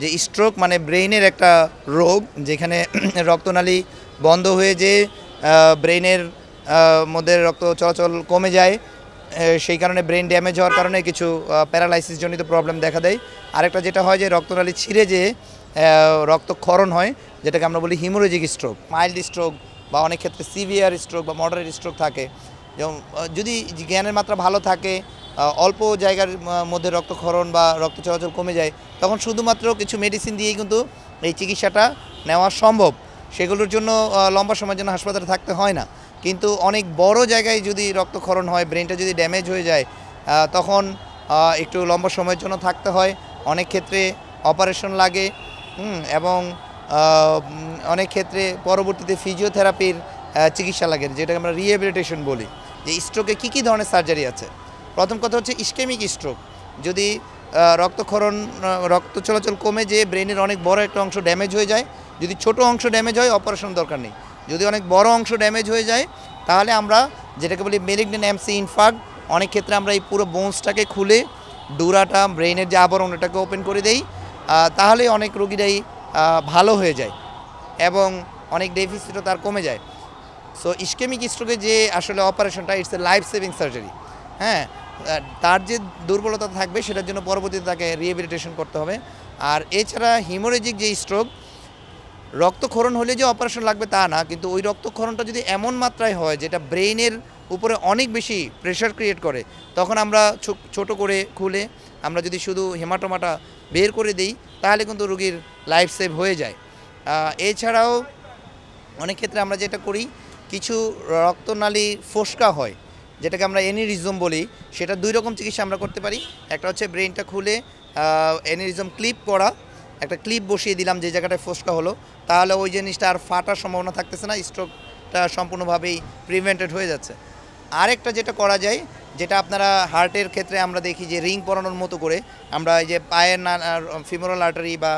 যে স্ট্রোক মানে ব্রেইনের একটা রোগ যেখানে রক্তনালী বন্ধ হয়ে যে ব্রেইনের মধ্যে রক্ত চলাচল কমে যায় সেই কারণে ব্রেন ড্যামেজ হওয়ার কারণে কিছু প্যারালাইসিস জনিত প্রবলেম দেখা দেয়। আরেকটা যেটা হয় যে রক্তনালী ছিঁড়ে যে রক্তক্ষরণ হয়, যেটাকে আমরা বলি হিমোরেজিক স্ট্রোক মাইল্ড স্ট্রোক বা অনেক ক্ষেত্রে সিভিয়ার স্ট্রোক বা মডারেট স্ট্রোক থাকে। যেমন যদি জ্ঞানের মাত্রা ভালো থাকে অল্প জায়গার মধ্যে রক্তক্ষরণ বা রক্ত চলাচল কমে যায়, তখন শুধুমাত্র কিছু মেডিসিন দিয়েই কিন্তু এই চিকিৎসাটা নেওয়া সম্ভব। সেগুলোর জন্য লম্বা সময়ের জন্য হাসপাতালে থাকতে হয় না। কিন্তু অনেক বড় জায়গায় যদি রক্তক্ষরণ হয় ব্রেনটা যদি ড্যামেজ হয়ে যায় তখন একটু লম্বা সময়ের জন্য থাকতে হয়। অনেক ক্ষেত্রে অপারেশন লাগে এবং অনেক ক্ষেত্রে পরবর্তীতে ফিজিওথেরাপির চিকিৎসা লাগে, যেটাকে আমরা রিহ্যাবিলিটেশন বলি। যে স্ট্রোকে কী কী ধরনের সার্জারি আছে? প্রথম কথা হচ্ছে ইস্কেমিক স্ট্রোক। যদি রক্তক্ষরণ রক্ত চলাচল কমে যে ব্রেনের অনেক বড় একটা অংশ ড্যামেজ হয়ে যায়, যদি ছোট অংশ ড্যামেজ হয়, অপারেশন দরকার নেই। যদি অনেক বড় অংশ ড্যামেজ হয়ে যায়, তাহলে আমরা যেটাকে বলি মেলিগনেন এমসি ইনফার্ট অনেক ক্ষেত্রে আমরা এই পুরো বোনসটাকে খুলে ডুরাটা ব্রেনের যে আবরণ এটাকে ওপেন করে দেই তাহলে অনেক রোগীরাই ভালো হয়ে যায় এবং অনেক ডেফিসিটও তার কমে যায়। সো ইস্কেমিক স্ট্রোকে যে আসলে অপারেশনটা it's a life saving surgery হ্যাঁ তার যে দুর্বলতা থাকবে সেটার জন্য পরবর্তীতে তাকে রিহেবিলিটেশন করতে হবে। আর এছাড়া হিমোরেজিক যে স্ট্রোক রক্তক্ষরণ হলে যে অপারেশন লাগবে তা না, কিন্তু ওই রক্তক্ষরণটা যদি এমন মাত্রায় হয় যেটা ব্রেইনের উপরে অনেক বেশি প্রেশার ক্রিয়েট করে, তখন আমরা ছোট করে খুলে আমরা যদি শুধু হেমাটোমাটা বের করে দিই, তাহলে কিন্তু রুগীর লাইফ সেভ হয়ে যায়। এছাড়াও অনেক ক্ষেত্রে আমরা যেটা করি, কিছু রক্তনালী ফোসকা হয় যেটাকে আমরা এনিরিজম বলি, সেটা দুই রকম চিকিৎসা আমরা করতে পারি। একটা হচ্ছে ব্রেনটা খুলে এনিরিজম ক্লিপ করা, একটা ক্লিপ বসিয়ে দিলাম যে জায়গাটায় ফোসকা হলো, তাহলে ওই জিনিসটা আর ফাটার সম্ভাবনা থাকতেছে না স্ট্রোকটা সম্পূর্ণভাবেই প্রিভেন্টেড হয়ে যাচ্ছে। আরেকটা যেটা করা যায়, যেটা আপনারা হার্টের ক্ষেত্রে আমরা দেখি যে রিং পরানোর মতো করে, আমরা এই যে পায়ের না ফিমোরাল আর্টারি বা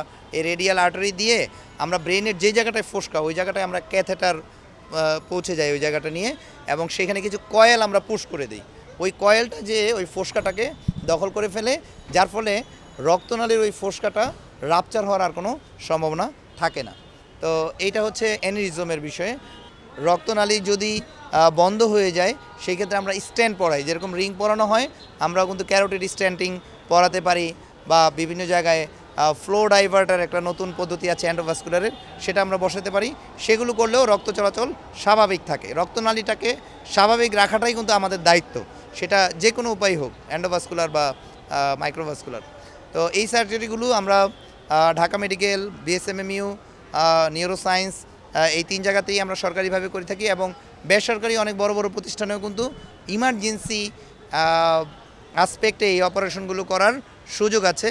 রেডিয়াল আর্টারি দিয়ে আমরা ব্রেনের যে জায়গাটায় ফোসকা, ওই জায়গাটায় আমরা ক্যাথেটার পৌঁছে যায় ওই জায়গাটা নিয়ে এবং সেখানে কিছু কয়েল আমরা পুশ করে দিই। ওই কয়েলটা যে ওই ফোসকাটাকে দখল করে ফেলে, যার ফলে রক্তনালীর ওই ফোসকাটা রাপচার হওয়ার আর কোনো সম্ভাবনা থাকে না। তো এইটা হচ্ছে অ্যানিরিজমের বিষয়ে। রক্তনালী যদি বন্ধ হয়ে যায়, সেই ক্ষেত্রে আমরা স্ট্যান্ড পরাই। যেরকম রিং পরানো হয় আমরা কিন্তু ক্যারোটিড স্ট্যান্ডিং পরাতে পারি বা বিভিন্ন জায়গায় ফ্লো ডাইভার্টার একটা নতুন পদ্ধতি আছে অ্যান্ডোভাস্কুলারের সেটা আমরা বসাতে পারি। সেগুলো করলেও রক্ত চলাচল স্বাভাবিক থাকে। রক্তনালীটাকে স্বাভাবিক রাখাটাই কিন্তু আমাদের দায়িত্ব। সেটা যে কোনো উপায় হোক অ্যান্ডোভাস্কুলার বা মাইক্রোভাস্কুলার তো এই সার্জারিগুলো আমরা ঢাকা মেডিকেল বিএসএমএমইউ নিউরোসায়েন্স এই তিন জায়গাতেই আমরা সরকারিভাবে করে থাকি এবং বেসরকারি অনেক বড় বড় প্রতিষ্ঠানেও কিন্তু ইমার্জেন্সি আসপেক্টে এই অপারেশনগুলো করার সুযোগ আছে।